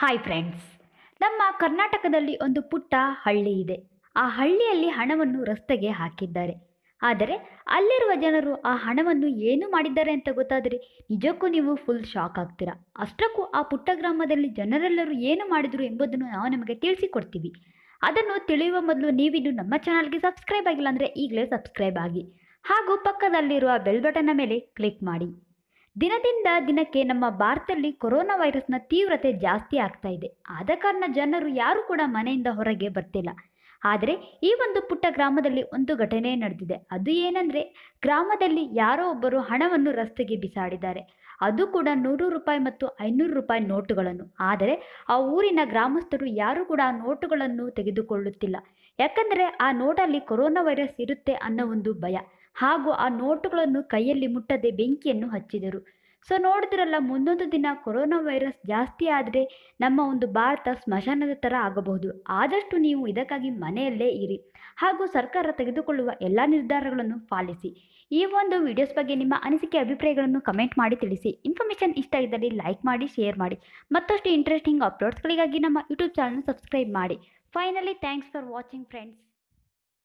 Hi friends ನಮ್ಮ ಕರ್ನಾಟಕದಲ್ಲಿ ಒಂದು ಪುಟ್ಟ ಹಳ್ಳಿ ಇದೆ. ಆ ಹಳ್ಳಿಯಲ್ಲಿ ಹಣವನ್ನು ರಸ್ತೆಗೆ ಹಾಕಿದ್ದಾರೆ. ಆದರೆ ಅಲ್ಲಿರುವ ಜನರು ಆ ಹಣವನ್ನು ಏನು ಮಾಡಿದ್ದಾರೆ ಅಂತ ಗೊತ್ತಾದರೆ? ನಿಜಕ್ಕೂ ನೀವು ಫುಲ್ ಶಾಕ್ ಆಗ್ತೀರಾ. ಅಷ್ಟಕ್ಕೂ ಆ ಪುಟ್ಟ ಗ್ರಾಮದಲ್ಲಿ ಜನರೆಲ್ಲರೂ ಏನು ಮಾಡಿದರು ಎಂಬುದನ್ನು ನಾವು ನಿಮಗೆ ತಿಳಿಸಿಕೊಡ್ತೀವಿ. ಅದನ್ನು ತಿಳಿಯುವ ಮೊದಲು ನೀವಿನ್ನು ನಮ್ಮ ಚಾನಲ್ಗೆ ಸಬ್ಸ್ಕ್ರೈಬ್ ಆಗಿಲ್ಲ ಅಂದರೆ ಈಗಲೇ ಸಬ್ಸ್ಕ್ರೈಬ್ ಆಗಿ. ಹಾಗೂ ಪಕ್ಕದಲ್ಲಿರುವ ಬೆಲ್ ಬಟನ್ನ ಮೇಲೆ ಕ್ಲಿಕ್ ಮಾಡಿ. ದಿನದಿಂದ ದಿನಕ್ಕೆ ನಮ್ಮ ಭಾರತದಲ್ಲಿ ಕೊರೋನಾ ವೈರಸ್ನ ತೀವ್ರತೆ ಜಾಸ್ತಿ ಆಗ್ತಾ ಇದೆ. ಆದ ಕಾರಣ ಜನರು ಯಾರು ಕೂಡ ಮನೆಯಿಂದ ಹೊರಗೆ ಬರ್ತಿಲ್ಲ. ಆದರೆ ಈ ಒಂದು ಪುಟ್ಟ ಗ್ರಾಮದಲ್ಲಿ ಒಂದು ಘಟನೆ ನಡೆದಿದೆ. ಅದು ಏನಂದರೆ ಗ್ರಾಮದಲ್ಲಿ ಯಾರೋ ಒಬ್ಬರು ಹಣವನ್ನು ರಸ್ತೆಗೆ ಬಿಸಾಡಿದ್ದಾರೆ. ಅದು ಕೂಡ ನೂರು ರೂಪಾಯಿ ಮತ್ತು ಐನೂರು ರೂಪಾಯಿ ನೋಟುಗಳನ್ನು. ಆದರೆ ಆ ಊರಿನ ಗ್ರಾಮಸ್ಥರು ಯಾರು ಕೂಡ ಆ ನೋಟುಗಳನ್ನು ತೆಗೆದುಕೊಳ್ಳುತ್ತಿಲ್ಲ. ಯಾಕಂದರೆ ಆ ನೋಟಲ್ಲಿ ಕೊರೋನಾ ವೈರಸ್ ಇರುತ್ತೆ ಅನ್ನೋ ಒಂದು ಭಯ. ಹಾಗೂ ಆ ನೋಟುಗಳನ್ನು ಕೈಯಲ್ಲಿ ಮುಟ್ಟದೆ ಬೆಂಕಿಯನ್ನು ಹಚ್ಚಿದರು. ಸೊ ನೋಡಿದ್ರಲ್ಲ, ಮುಂದೊಂದು ದಿನ ಕೊರೋನಾ ವೈರಸ್ ಜಾಸ್ತಿ ಆದರೆ ನಮ್ಮ ಒಂದು ಭಾರತ ಸ್ಮಶಾನದ ಥರ ಆಗಬಹುದು. ಆದಷ್ಟು ನೀವು ಇದಕ್ಕಾಗಿ ಮನೆಯಲ್ಲೇ ಇರಿ. ಹಾಗೂ ಸರ್ಕಾರ ತೆಗೆದುಕೊಳ್ಳುವ ಎಲ್ಲ ನಿರ್ಧಾರಗಳನ್ನು ಪಾಲಿಸಿ. ಈ ಒಂದು ವಿಡಿಯೋಸ್ ಬಗ್ಗೆ ನಿಮ್ಮ ಅನಿಸಿಕೆ, ಅಭಿಪ್ರಾಯಗಳನ್ನು ಕಮೆಂಟ್ ಮಾಡಿ ತಿಳಿಸಿ. ಇನ್ಫಾರ್ಮೇಷನ್ ಇಷ್ಟ ಇದ್ದಲ್ಲಿ ಲೈಕ್ ಮಾಡಿ ಶೇರ್ ಮಾಡಿ. ಮತ್ತಷ್ಟು ಇಂಟ್ರೆಸ್ಟಿಂಗ್ ಅಪ್ಲೋಡ್ಸ್ಗಳಿಗಾಗಿ ನಮ್ಮ ಯೂಟ್ಯೂಬ್ ಚಾನಲ್ ಸಬ್ಸ್ಕ್ರೈಬ್ ಮಾಡಿ. Finally thanks for watching friends